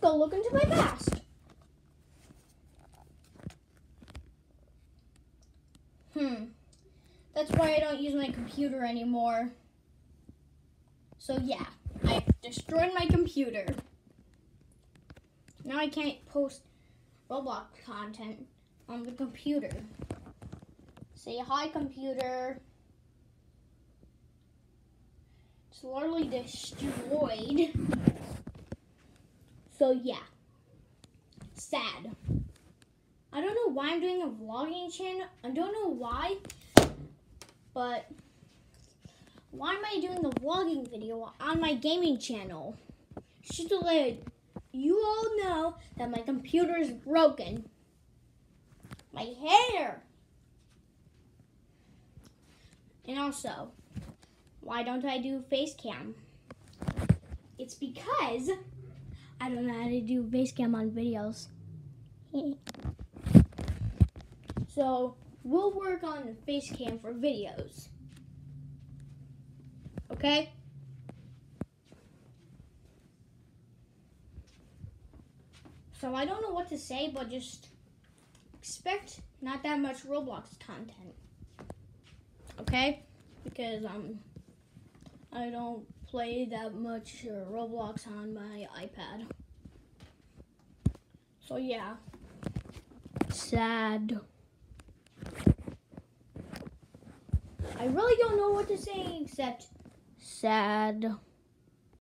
go look into my past. Hmm. That's why I don't use my computer anymore. So yeah, I destroyed my computer. Now I can't post Roblox content on the computer. Say hi, computer. It's literally destroyed. So yeah, sad. I don't know why I'm doing a vlogging channel. I don't know why, but why am I doing the vlogging video on my gaming channel? Just to let you all know that my computer is broken. My hair. And also, why don't I do face cam? It's because I don't know how to do face cam on videos. so we'll work on face cam for videos. Okay? So I don't know what to say, but just expect not that much Roblox content. Okay? Because um I don't play that much Roblox on my iPad. So yeah. Sad. I really don't know what to say except sad.